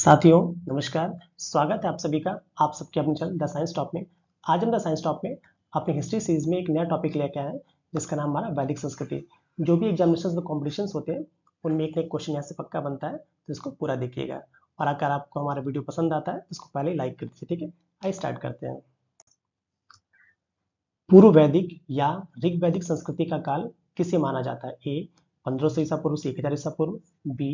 साथियों, नमस्कार। स्वागत है आप सभी का, आप सबके अपने चैनल द साइंस टॉप में। आज हम द साइंस टॉप में अपनी हिस्ट्री सीरीज़ में एक नया टॉपिक लेके आए हैं, जिसका नाम हमारा वैदिक संस्कृति। जो भी एग्जामिनेशन में कॉम्पिटिशन होते हैं, उनमें एक एक क्वेश्चन यहाँ से पक्का बनता है तो इसको पूरा देखिएगा। और अगर आपको हमारा वीडियो पसंद आता है तो इसको पहले लाइक कर दीजिए, ठीक है? आइए स्टार्ट करते हैं। पूर्व वैदिक या ऋग वैदिक संस्कृति का काल किसे माना जाता है? ए, पंद्रह सौ ईसा पूर्व से एक हज़ार ईसा पूर्व, बी,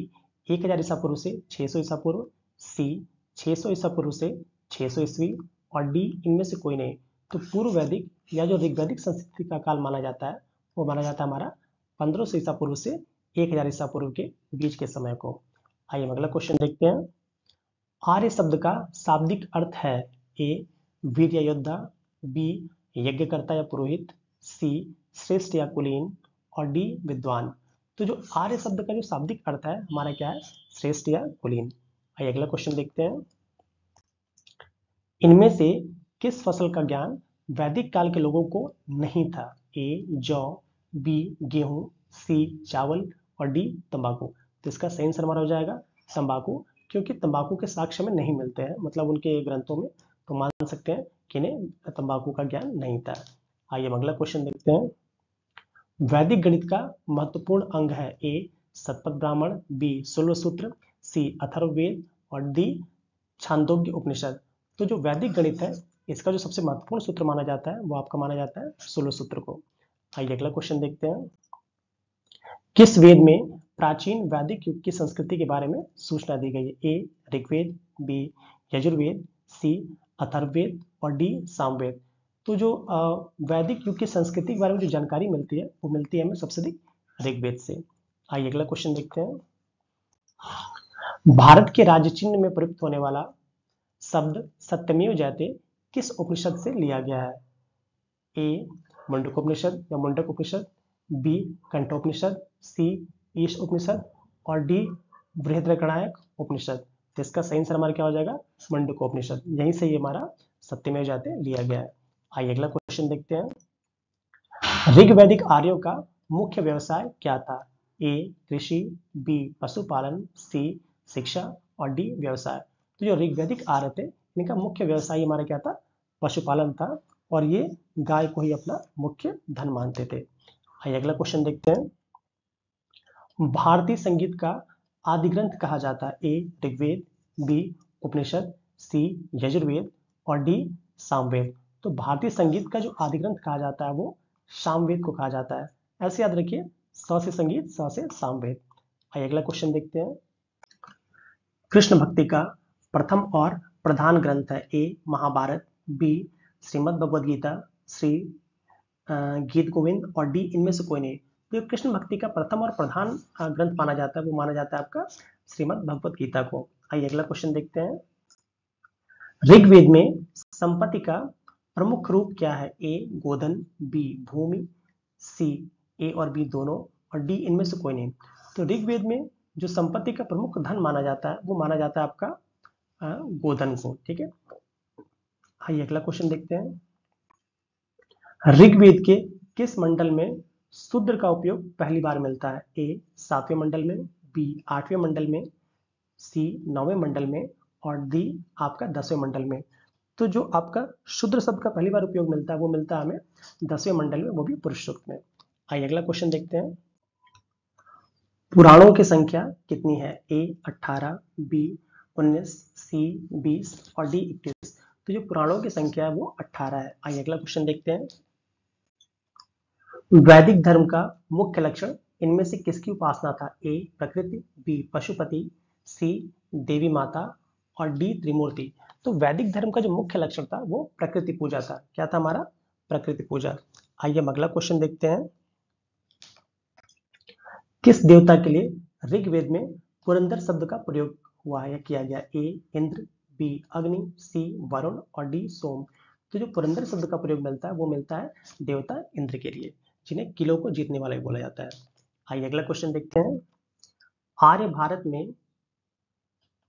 एक हज़ार ईसा पूर्व से छह सौ ईसा पूर्व सी, छह सौ ईसा पूर्व से छह सौ ईस्वी और डी, इनमें से कोई नहीं। तो पूर्व वैदिक या जो ऋग्वैदिक संस्कृति का काल माना जाता है, वो माना जाता है हमारा पंद्रह सौ ईसा पूर्व से एक हज़ार ईसा पूर्व के बीच के समय को। आइए अगला क्वेश्चन देखते हैं। आर्य शब्द का शाब्दिक अर्थ है ए वीर योद्धा बी, यज्ञकर्ता या पुरोहित, सी, श्रेष्ठ या कुलीन और डी, विद्वान। तो जो आर्य शब्द का जो शाब्दिक अर्थ है, हमारा क्या है? श्रेष्ठ या कुलीन। आइए अगला क्वेश्चन देखते हैं। इनमें से किस फ़सल का ज्ञान वैदिक काल के लोगों को नहीं था? ए जौ बी गेहूँ सी चावल और डी तंबाकू। तो इसका सही आंसर हमारा हो जाएगा तंबाकू, क्योंकि तंबाकू के साक्ष्य में नहीं मिलते हैं मतलब उनके ग्रंथों में। तो मान सकते हैं कि इन्हें तंबाकू का ज्ञान नहीं था। आइए अगला क्वेश्चन देखते हैं। वैदिक गणित का महत्वपूर्ण अंग है ए सतपथ ब्राह्मण बी सोलह सूत्र सी अथर्ववेद और डी छांदोग्य उपनिषद। तो जो वैदिक गणित है, इसका जो सबसे महत्वपूर्ण सूत्र माना जाता है, वो आपका माना जाता है सोलह सूत्र को। आइए अगला क्वेश्चन देखते हैं। किस वेद में प्राचीन वैदिक युग की संस्कृति के बारे में सूचना दी गई है? A, Rigveda, B, Yajurveda, C, Atharvaveda और डी, सामवेद। तो जो वैदिक युग की संस्कृति के बारे में जो जानकारी मिलती है, वो मिलती है हमें सबसे अधिक ऋग्वेद से। आइए अगला क्वेश्चन देखते हैं। भारत के राज्य चिन्ह में प्रयुक्त होने वाला शब्द सत्यमेव जयते किस उपनिषद से लिया गया है? ए मुंडक उपनिषद या मुंडक उपनिषद बी कंठोपनिषद सी ईश उपनिषद और डी बृहद्रगणायक उपनिषद। तो इसका सही आंसर हमारा क्या हो जाएगा? मंडकोपनिषद। यहीं से ये हमारा सत्यमेव जाते लिया गया है। आइए अगला क्वेश्चन देखते हैं। ऋग वैदिक आर्यों का मुख्य व्यवसाय क्या था? ए कृषि बी पशुपालन सी शिक्षा और डी, व्यवसाय। तो जो ऋग्वैदिक आर्य थे इनका मुख्य व्यवसाय हमारा क्या था? पशुपालन था और ये गाय को ही अपना मुख्य धन मानते थे। आइए अगला क्वेश्चन देखते हैं। भारतीय संगीत का आदि ग्रंथ कहा जाता है। A, Rigveda, B, Upanishad, C, Yajurveda और डी, सामवेद। तो भारतीय संगीत का जो आदि ग्रंथ कहा जाता है, वो सामवेद को कहा जाता है। ऐसे याद रखिए, स से संगीत, स से सामवेद। आइए अगला क्वेश्चन देखते हैं। कृष्ण भक्ति का प्रथम और प्रधान ग्रंथ है ए महाभारत, बी श्रीमद भगवद गीता श्री गीत गोविंद और डी इनमें से कोई नहीं। तो कृष्ण भक्ति का प्रथम और प्रधान ग्रंथ माना जाता है, वो माना जाता है आपका श्रीमद भगवद गीता को। आइए अगला क्वेश्चन देखते हैं। ऋग्वेद में संपत्ति का प्रमुख रूप क्या है? ए, गोधन, बी, भूमि, सी, ए और बी दोनों, और डी इनमें से कोई नहीं। तो ऋग्वेद में जो संपत्ति का प्रमुख धन माना जाता है, वो माना जाता है आपका गोधन को, ठीक है? आइए अगला क्वेश्चन देखते हैं। ऋग्वेद के किस मंडल में शूद्र का उपयोग पहली बार मिलता है? ए, सातवें मंडल में, बी, आठवें मंडल में, सी, नौवें मंडल में और डी, आपका दसवें मंडल में। तो जो आपका शुद्र शब्द का पहली बार उपयोग मिलता है, वो मिलता है हमें दसवें मंडल में, वो भी पुरुष सूक्त में। आइए अगला क्वेश्चन देखते हैं। पुराणों की संख्या कितनी है? ए अट्ठारह बी उन्नीस सी बीस और डी इक्कीस। तो जो पुराणों की संख्या है वो अट्ठारह है। आइए अगला क्वेश्चन देखते हैं। वैदिक धर्म का मुख्य लक्षण इनमें से किसकी उपासना था? ए प्रकृति बी पशुपति सी देवी माता और डी त्रिमूर्ति। तो वैदिक धर्म का जो मुख्य लक्षण था वो प्रकृति पूजा था। क्या था हमारा? प्रकृति पूजा। आइए हम अगला क्वेश्चन देखते हैं। किस देवता के लिए ऋग्वेद में पुरंदर शब्द का प्रयोग हुआ है? किया गया? ए, इंद्र, बी, अग्नि, सी, वरुण और डी, सोम। तो जो पुरंदर शब्द का प्रयोग मिलता है, वो मिलता है देवता इंद्र के लिए, जिन्हें किलो को जीतने वाला बोला जाता है। आइए अगला क्वेश्चन देखते हैं। आर्य भारत में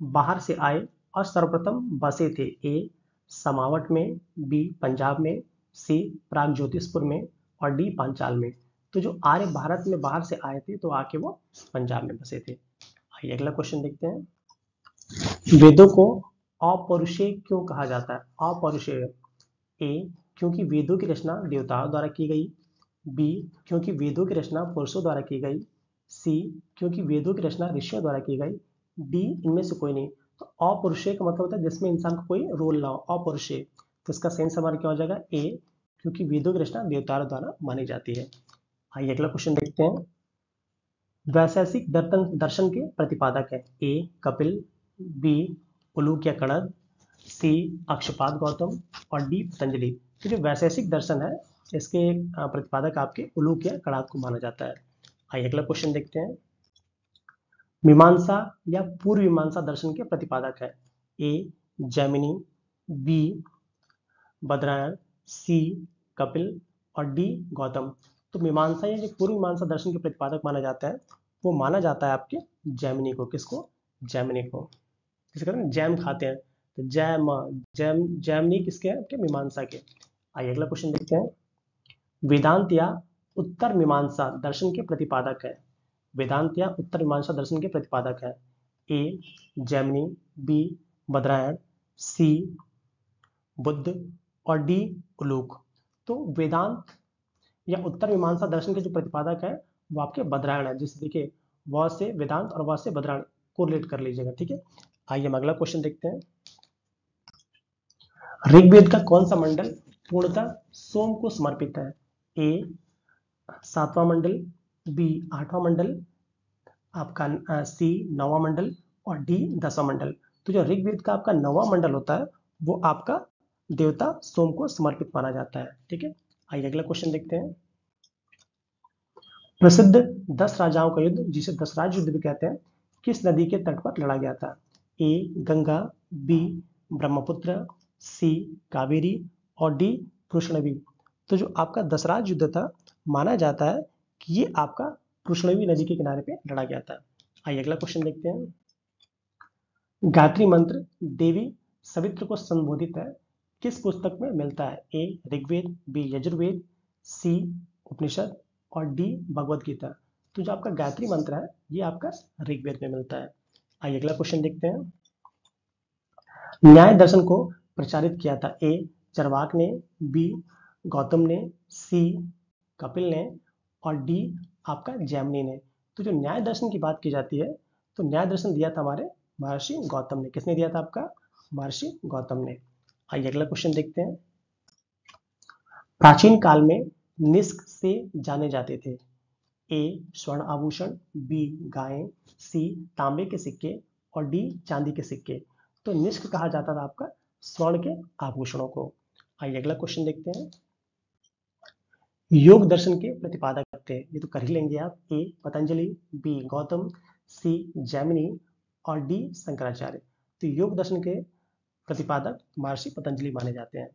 बाहर से आए और सर्वप्रथम बसे थे। ए, समावट में, बी, पंजाब में, सी, प्राग ज्योतिषपुर में और डी, पांचाल में। तो जो आर्य भारत में बाहर से आए थे तो आके वो पंजाब में बसे थे। आइए अगला क्वेश्चन देखते हैं। वेदों को अपौरुषेय क्यों कहा जाता है? अपौरुषेय। ए, क्योंकि वेदों की रचना देवताओं द्वारा की गई। बी, क्योंकि वेदों की रचना पुरुषों द्वारा की गई। सी, क्योंकि वेदों की रचना ऋषियों द्वारा की गई। डी, इनमें से कोई नहीं। तो अपौरुषेय का मतलब होता है जिसमें इंसान का कोई रोल ना हो। अपौरुषेय। तो इसका सेंस हमारा क्या हो जाएगा? ए, क्योंकि वेदों की रचना देवताओं द्वारा मानी जाती है। आइए अगला क्वेश्चन देखते हैं। वैशेषिक दर्शन दर्शन के प्रतिपादक है। ए, कपिल, बी उलूक या कणद सी, अक्षपाद गौतम और डी, पतंजलि। तो जो वैशेषिक दर्शन है, इसके प्रतिपादक आपके उलूक या कड़ाक को माना जाता है। आइए अगला क्वेश्चन देखते हैं। मीमांसा या पूर्व मीमांसा दर्शन के प्रतिपादक है। A, Jaimini, B, Badarayana, C, Kapil और डी, गौतम। तो मीमांसा या जो पूर्व मीमांसा दर्शन के प्रतिपादक माना जाता है, वो माना जाता है आपके जैमिनी को, किसको? जैमिनी को। किसे कहते हैं जैम खाते हैं। तो जैम जैम, जैमिनी किसके हैं? आपके मीमांसा के। आइए अगला क्वेश्चन देखते हैं। वेदांत या उत्तर मीमांसा दर्शन के प्रतिपादक है। वेदांत या उत्तर मीमांसा दर्शन के प्रतिपादक है। A, Jaimini, B, Badarayana, C, Buddha और डी, उलूक। तो वेदांत या उत्तर मीमांसा दर्शन के जो प्रतिपादक है, वो आपके बद्रायण है। जिससे देखिए, वह से वेदांत और वह से बद्रायण कोरिलेट कर लीजिएगा, ठीक है? आइए हम अगला क्वेश्चन देखते हैं। ऋग्वेद का कौन सा मंडल पूर्णतः सोम को समर्पित है? ए, सातवां मंडल, बी, आठवां मंडल, आपका सी, नौवां मंडल और डी, दसवां मंडल। तो जो ऋग्वेद का आपका नौवां मंडल होता है, वो आपका देवता सोम को समर्पित माना जाता है, ठीक है? आइए अगला क्वेश्चन देखते हैं। प्रसिद्ध दस राजाओं का युद्ध, जिसे दसराज युद्ध भी कहते हैं, किस नदी के तट पर लड़ा गया था? A, Ganga, B, Brahmaputra, C, Kaveri और डी, कृष्णवी। तो जो आपका दसराज युद्ध था, माना जाता है कि ये आपका कृष्णवी नदी के किनारे पे लड़ा गया था। आइए अगला क्वेश्चन देखते हैं। गायत्री मंत्र, देवी सवित्र को संबोधित है। किस पुस्तक में मिलता है? A, Rigveda, B, Yajurveda, C, Upanishad और डी भगवत गीता। तो जो आपका गायत्री मंत्र है, ये आपका ऋग्वेद में मिलता है। आइए अगला क्वेश्चन देखते हैं। न्याय दर्शन को प्रचारित किया था ए, चरवाक ने, बी, गौतम ने, सी, कपिल ने और डी, आपका जैमनी ने। तो जो न्याय दर्शन की बात की जाती है तो न्याय दर्शन दिया था हमारे महर्षि गौतम ने। किसने दिया था आपका? महर्षि गौतम ने। आइए अगला क्वेश्चन देखते हैं। प्राचीन काल में निष्क से जाने जाते थे। ए, स्वर्ण आभूषण, बी, गाय, सी, तांबे के सिक्के और डी, चांदी के सिक्के। तो निष्क कहा जाता था आपका स्वर्ण के आभूषणों को। आइए अगला क्वेश्चन देखते हैं। योग दर्शन के प्रतिपादक थे। ये तो कर ही लेंगे आप। A, Patanjali, B, Gautam, C, Jaimini और डी, शंकराचार्य। तो योग दर्शन के प्रतिपादक महर्षि पतंजलि माने जाते हैं।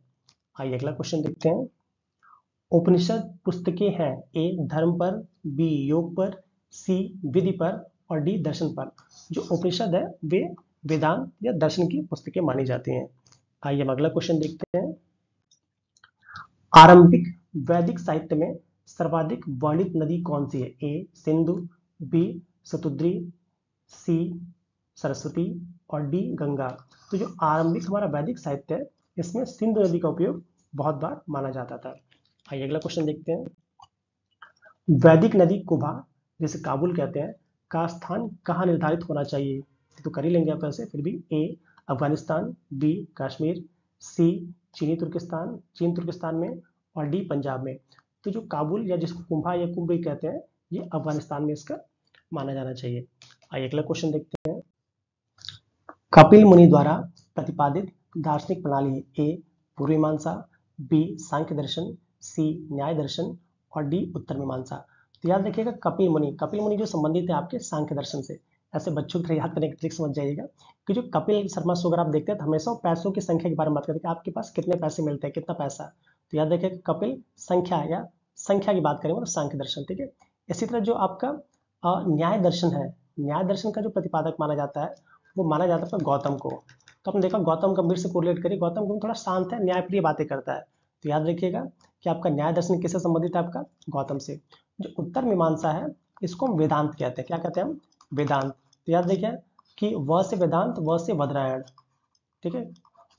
आइए अगला क्वेश्चन देखते हैं। उपनिषद पुस्तकें हैं। ए, धर्म पर, बी, योग पर, सी, विधि पर और डी, दर्शन पर। जो उपनिषद है, वे वेदांत या दर्शन की पुस्तकें मानी जाती हैं। आइए हम अगला क्वेश्चन देखते हैं। आरंभिक वैदिक साहित्य में सर्वाधिक वर्णित नदी कौन सी है? A, Sindhu, B, Satudri, C, Saraswati और डी, गंगा। तो जो आरंभिक हमारा वैदिक साहित्य है, इसमें सिंधु नदी का उपयोग बहुत बार माना जाता था। आइए अगला क्वेश्चन देखते हैं। वैदिक नदी कुभा जिसे काबुल कहते हैं, का स्थान कहाँ निर्धारित होना चाहिए? तो कर ही लेंगे आप ऐसे, फिर भी A Afghanistan B Kashmir C चीनी तुर्किस्तान, चीन तुर्किस्तान में और डी पंजाब में। तो जो काबुल या जिसको कुंभा या कुंभ कहते हैं, ये अफ़गानिस्तान में इसका माना जाना चाहिए। आइए अगला क्वेश्चन देखते हैं। कपिल मुनि द्वारा प्रतिपादित दार्शनिक प्रणाली ए, पूर्व मीमांसा बी, सांख्य दर्शन, सी, न्याय दर्शन और डी, उत्तर मीमांसा तो याद रखिएगा कपिल मुनि। कपिल मुनि जो संबंधित है आपके सांख्य दर्शन से। ऐसे बच्चों की याद करने की ट्रिक समझ जाइएगा। कि जो कपिल शर्मा शो अगर आप देखते हैं तो हमेशा पैसों की संख्या के बारे में बात करते हैं आपके पास कितने पैसे मिलते हैं, कितना पैसा। तो याद रखिएगा कपिल संख्या या संख्या की बात करेंगे मतलब सांख्य दर्शन, ठीक है? इसी तरह जो आपका न्याय दर्शन है। न्याय दर्शन का जो प्रतिपादक माना जाता है वो माना जाता था गौतम को। तो आपने देखा गौतम गंभीर से कोरिलेट करिए गौतम गंभीर थोड़ा शांत है न्यायप्रिय बातें करता है। तो याद रखिएगा कि आपका न्याय दर्शन किससे संबंधित है आपका? गौतम से। जो उत्तर मीमांसा है, इसको हम वेदांत कहते हैं। क्या कहते हैं हम? वेदांत। तो याद देखिए कि व से वेदांत, व से वज्रायण ठीक है?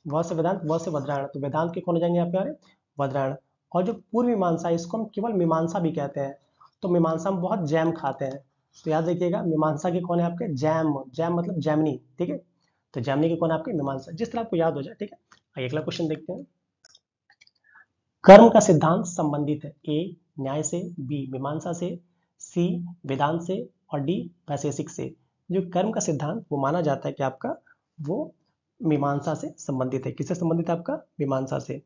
व से वेदांत, व से वज्रायण तो वेदांत के कौन हो जाएँगे यहाँ पे वज्रायण और जो पूर्व मीमांसा है, इसको हम केवल मीमांसा भी कहते हैं। तो मीमांसा हम बहुत जैम खाते हैं। तो याद रखिएगा, मीमांसा के कौन है आपके? जैम जैम मतलब जैमनी, ठीक है? तो जैमनी के कौन है आपके? मीमांसा। जिस तरह आपको याद हो जाए, ठीक है? आइए अगला क्वेश्चन देखते हैं। कर्म का सिद्धांत संबंधित है। ए, न्याय से बी मीमांसा से सी वेदांत से, और डी वैशेषिक से। जो कर्म का सिद्धांत, वो माना जाता है कि आपका वो मीमांसा से संबंधित है। किससे संबंधित है आपका? मीमांसा से।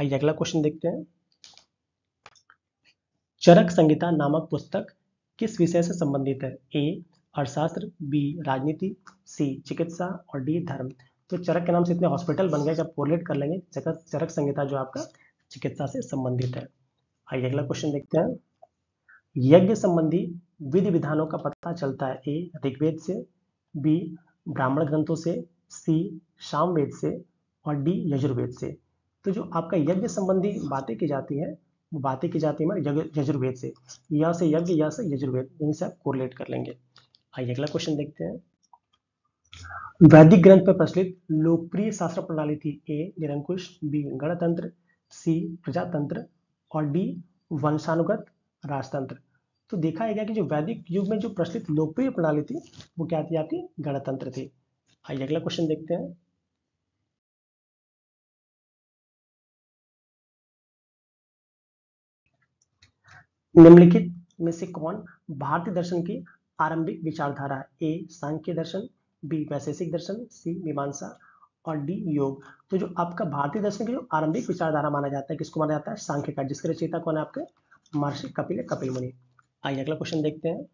आइए अगला क्वेश्चन देखते हैं। चरक संहिता नामक पुस्तक किस विषय से संबंधित है? ए, अर्थशास्त्र, बी, राजनीति, सी, चिकित्सा और डी, धर्म। तो चरक के नाम से इतने हॉस्पिटल बन गए जब कोरिलेट कर लेंगे चरक संहिता जो आपका चिकित्सा से संबंधित है। आइए अगला क्वेश्चन देखते हैं। यज्ञ संबंधी विधि विधानों का पता चलता है। ए, ऋग्वेद से, बी, ब्राह्मण ग्रंथों से, सी सामवेद से और डी, यजुर्वेद से। तो जो आपका यज्ञ संबंधी बातें की जाती है बातें की जाती है यजुर्वेद से। या से यज्ञ या से यजुर्वेद यहीं से आप कोरिलेट कर लेंगे। आइए अगला क्वेश्चन देखते हैं। वैदिक ग्रंथ पर प्रचलित लोकप्रिय शास्त्र प्रणाली थी ए, निरंकुश, बी, गणतंत्र, सी, प्रजातंत्र और डी, वंशानुगत राजतंत्र। तो देखा गया कि जो वैदिक युग में जो प्रचलित लोकप्रिय प्रणाली थी, वो क्या थी आपकी? गणतंत्र थी। आइए अगला क्वेश्चन देखते हैं। निम्नलिखित में से कौन भारतीय दर्शन की आरंभिक विचारधारा ए, सांख्य दर्शन, बी, वैशेषिक दर्शन, सी, मीमांसा और डी, योग। तो जो आपका भारतीय दर्शन की जो आरंभिक विचारधारा माना जाता है, किसको माना जाता है? सांख्य का। जिसके रचयिता कौन है आपके? महर्षि कपिल कपिल मुनि। आइए अगला क्वेश्चन देखते हैं।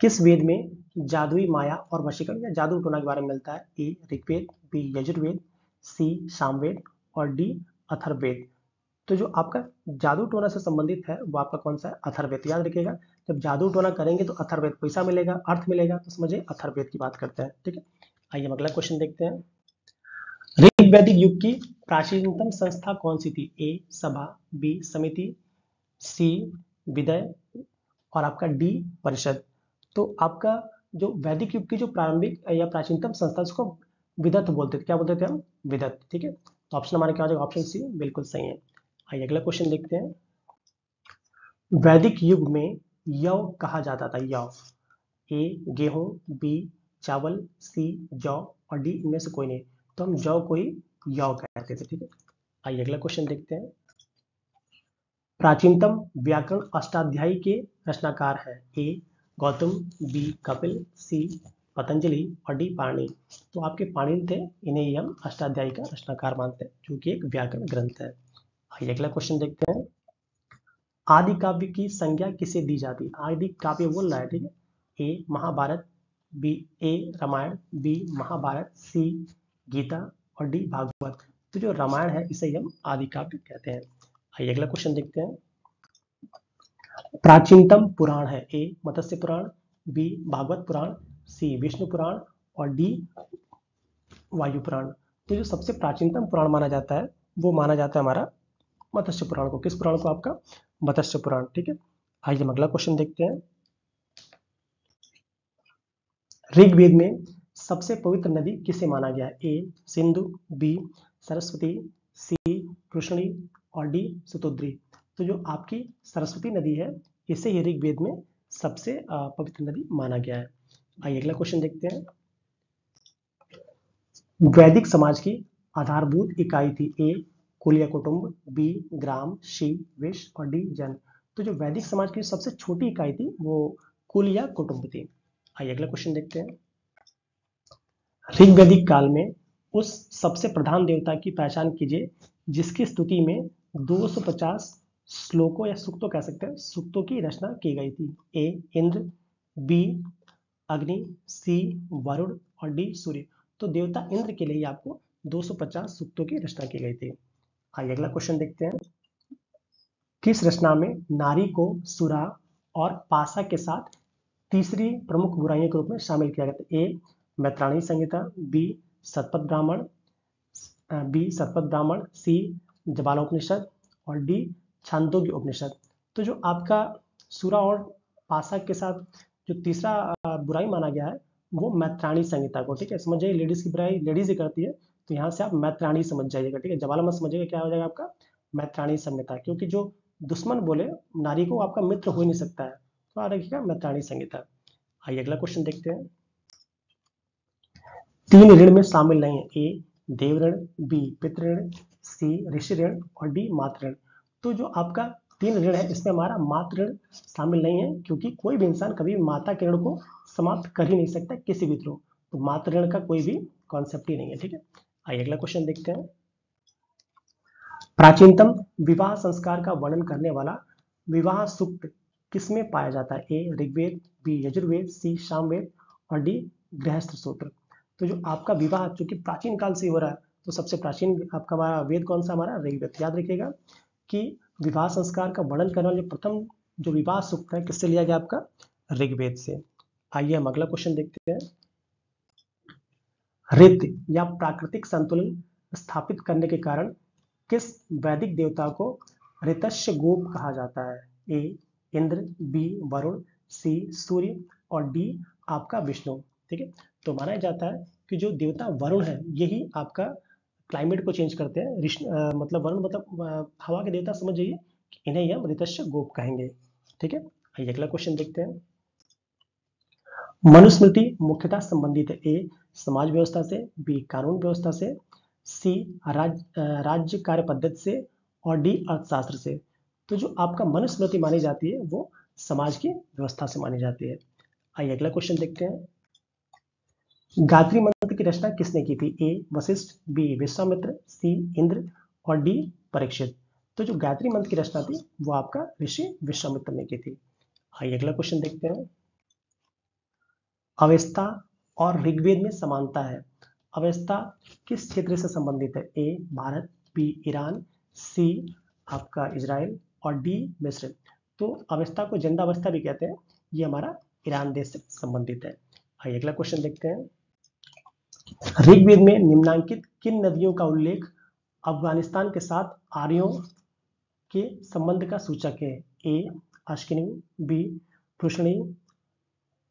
किस वेद में जादुई माया और वशीकरण या जादू टोना के बारे में मिलता है? A, Rigveda, B, Yajurveda, C, Samaveda और डी अथर्वेद तो जो आपका जादू टोना से संबंधित है, वो आपका कौन सा है? अथर्वेद याद रखिएगा, जब जादू टोना करेंगे तो अथर्वेद पैसा मिलेगा, अर्थ मिलेगा तो समझिए अथर्वेद की बात करते हैं, ठीक है? आइए हम अगला क्वेश्चन देखते हैं। ऋग वैदिक युग की प्राचीनतम संस्था कौन सी थी? ए सभा बी समिति सी विदय और आपका डी परिषद। तो आपका जो वैदिक युग की जो प्रारंभिक या प्राचीनतम संस्था, उसको विदत्त बोलते थे क्या बोलते थे हम? विदत ठीक है? तो ऑप्शन हमारे क्या हो जाएगा? ऑप्शन सी बिल्कुल सही है। आइए अगला क्वेश्चन देखते हैं। वैदिक युग में यव कहा जाता था यव ए, गेहूँ, बी, चावल, सी, जौ और डी, इनमें से कोई नहीं। तो हम जौ को ही यौ कहते थे, ठीक है? आइए अगला क्वेश्चन देखते हैं। प्राचीनतम व्याकरण अष्टाध्यायी के रचनाकार है। A, Gautam, B, Kapil, C, Patanjali और डी, पाणी। तो आपके पाणी थे, इन्हें ही हम अष्टाध्यायी का रचनाकार मानते हैं, जो कि एक व्याकरण ग्रंथ है। आइए अगला क्वेश्चन देखते हैं। आदि काव्य की संज्ञा किसे दी जाती है? आदि काव्य बोल रहा है ठीक है A Mahabharata B A Ramayana B Mahabharata C Gita और डी भागवत। तो जो रामायण है, इसे हम आदि काव्य कहते हैं। आइए अगला क्वेश्चन देखते हैं। प्राचीनतम पुराण है। A Matsya Purana B Bhagwat Purana C Vishnu Purana और डी वायु पुराण। तो जो सबसे प्राचीनतम पुराण माना जाता है, वो माना जाता है हमारा मत्स्य पुराण को। किस पुराण को आपका? मत्स्य पुराण, ठीक है? आइए हम अगला क्वेश्चन देखते हैं। ऋग्वेद में सबसे पवित्र नदी किसे माना गया? A, Sindhu, B, Saraswati, C, Krishni और डी, सुतुद्री। तो जो आपकी सरस्वती नदी है, इसे ही ऋग्वेद में सबसे पवित्र नदी माना गया है। आइए अगला क्वेश्चन देखते हैं। वैदिक समाज की आधारभूत इकाई थी ए कुलिया कुटुंब, बी, ग्राम, शी, विश और डी, जन। तो जो वैदिक समाज की सबसे छोटी इकाई थी, वो कुलिया कुटुंब थी। आइए अगला क्वेश्चन देखते हैं। ऋग वैदिक काल में उस सबसे प्रधान देवता की पहचान कीजिए, जिसकी स्तुति में 250 श्लोकों या सुक्तों कह सकते हैं, सुक्तों की रचना की गई थी। ए, इंद्र, बी, अग्नि, सी, वरुण और डी, सूर्य। तो देवता इंद्र के लिए आपको 250 सुक्तों की रचना की गई थी। आइए अगला क्वेश्चन देखते हैं। किस रचना में नारी को सुरा और पासा के साथ तीसरी प्रमुख बुराइयों के रूप में शामिल किया गया ए, मैत्राणी संहिता, बी सतपथ ब्राह्मण बी सतपथ ब्राह्मण, सी, जबालोपनिषद और डी, छांदोग्य उपनिषद। तो जो आपका सुरा और पासा के साथ जो तीसरा बुराई माना गया है, वो मैत्राणी संहिता को, ठीक है? समझ जाइए लेडीज़ की बुराई लेडीज़ ही करती है तो यहाँ से आप मैत्राणी समझ जाइएगा, ठीक है? जवाला मत समझिएगा क्या हो जाएगा आपका? मैत्राणी संहिता, क्योंकि जो दुश्मन बोले, नारी को आपका मित्र हो ही नहीं सकता है। तो आ रखिएगा मैत्राणी संहिता। आइए अगला क्वेश्चन देखते हैं। तीन ऋण में शामिल नहीं है। ए, देव ऋण, बी, पितृ ऋण, सी, ऋषि ऋण और डी, मातृ ऋण। तो जो आपका तीन ऋण है, इसमें हमारा मातृ ऋण शामिल नहीं है, क्योंकि कोई भी इंसान कभी माता के ऋण को समाप्त कर ही नहीं सकता किसी भी थ्रू तो मातृ ऋण का कोई भी कॉन्सेप्ट ही नहीं है, ठीक है? आइए अगला क्वेश्चन देखते हैं। प्राचीनतम विवाह संस्कार का वर्णन करने वाला विवाह सूक्त किसमें पाया जाता है? A, Rigveda, B, Yajurveda, C, Samaveda और डी, गृहस्थ सूत्र। तो जो आपका विवाह चूँकि प्राचीन काल से हो रहा है तो सबसे प्राचीन आपका हमारा वेद कौन सा हमारा? ऋग्वेद। याद रखिएगा कि विवाह संस्कार का वर्णन करने वाले प्रथम जो विवाह सूक्त है, किससे लिया गया आपका? ऋग्वेद से। आइए हम अगला क्वेश्चन देखते हैं। रित या प्राकृतिक संतुलन स्थापित करने के कारण किस वैदिक देवता को ऋतस्य गोप कहा जाता है? A, Indra, B, Varuna, C, Surya और डी, आपका विष्णु। ठीक है? तो माना जाता है कि जो देवता वरुण है, यही आपका क्लाइमेट को चेंज करते हैं। मतलब वरुण मतलब हवा के देवता समझ जाइए इन्हें हम ऋतस्य गोप कहेंगे। ठीक है? अगला क्वेश्चन देखते हैं। मनुस्मृति मुख्यतः संबंधित है। ए समाज व्यवस्था से बी कानून व्यवस्था से सी राज, राज्य कार्य पद्धति से और डी अर्थशास्त्र से। तो जो आपका मनुस्मृति मानी जाती है वो समाज की व्यवस्था से मानी जाती है। आइए अगला क्वेश्चन देखते हैं। गायत्री मंत्र की रचना किसने की थी? A Vashishtha B Vishwamitra C Indra और डी परीक्षित। तो जो गायत्री मंत्र की रचना थी वो आपका ऋषि विश्वामित्र ने की थी। आइए अगला क्वेश्चन देखते हैं। अवस्था और ऋग्वेद में समानता है। अवस्था किस क्षेत्र से संबंधित है? A, Bharat, B, Iran, C, आपका इसराइल और डी, मिस्र। तो अवस्था को जंदा अवस्था भी कहते हैं। ये हमारा ईरान देश से संबंधित है। आइए अगला क्वेश्चन देखते हैं। ऋग्वेद में निम्नांकित किन नदियों का उल्लेख अफ़गानिस्तान के साथ आर्यों के संबंध का सूचक है? ए अश्किनी बी पृष्णी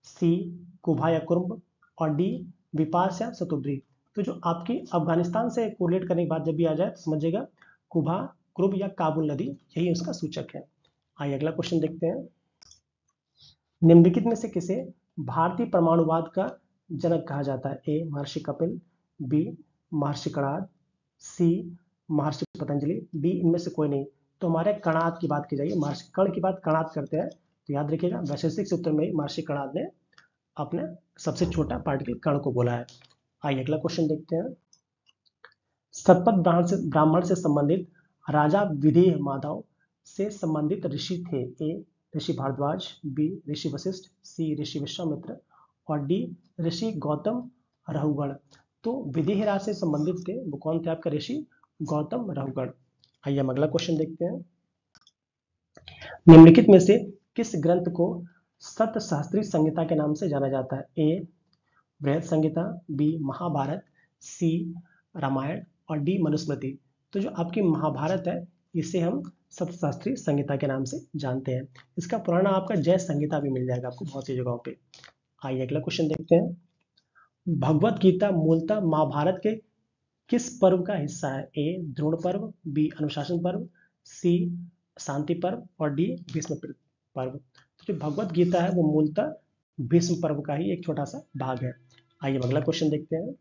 सी कुभा या कुर्म और डी विपास या सतुब्री तो जो आपकी अफ़गानिस्तान से कोरिलेट करने की बात जब भी आ जाए तो समझिएगा, कुभा क्रुब या काबुल नदी, यही उसका सूचक है। आइए अगला क्वेश्चन देखते हैं। निम्नलिखित में से किसे भारतीय परमाणुवाद का जनक कहा जाता है? ए, महर्षि कपिल, बी, महर्षि कणाद सी, महर्षि पतंजलि, डी, इनमें से कोई नहीं। तो हमारे कणाद की बात की जाइए, महर्षि कण की बात कणाद करते हैं तो याद रखिएगा, वैशेषिक सूत्र में महर्षि कणाद ने अपने सबसे छोटा पार्टिकल कण को बोला है। आइए अगला क्वेश्चन देखते हैं। सतपथ ब्राह्मण से संबंधित राजा विदेह माधव से संबंधित ऋषि थे A Rishi Bharadwaj, B Rishi Vashishtha, C Rishi Vishwamitra और डी ऋषि गौतम रहुगण। तो विधेय राज से संबंधित थे, वो कौन थे आपका ऋषि? गौतम रहुगण। आइए हम अगला क्वेश्चन देखते हैं। निम्नलिखित में से किस ग्रंथ को सत्य शास्त्री संहिता के नाम से जाना जाता है। A, Brihad Samhita, B, Mahabharata, C, Ramayana और डी, मनुस्मृति। तो जो आपकी महाभारत है, इसे हम सत्यशास्त्री संहिता के नाम से जानते हैं। इसका पुराना आपका जय संहिता भी मिल जाएगा आपको बहुत सी जगहों पे। आइए अगला क्वेश्चन देखते हैं। भगवत गीता मूलतः महाभारत के किस पर्व का हिस्सा है? ए, द्रोण पर्व, बी, अनुशासन पर्व, सी, शांति पर्व और डी, भीष्म पर्व। जो भगवत गीता है वो मूलतः भीष्म पर्व का ही एक छोटा सा भाग है। आइए अगला क्वेश्चन देखते हैं।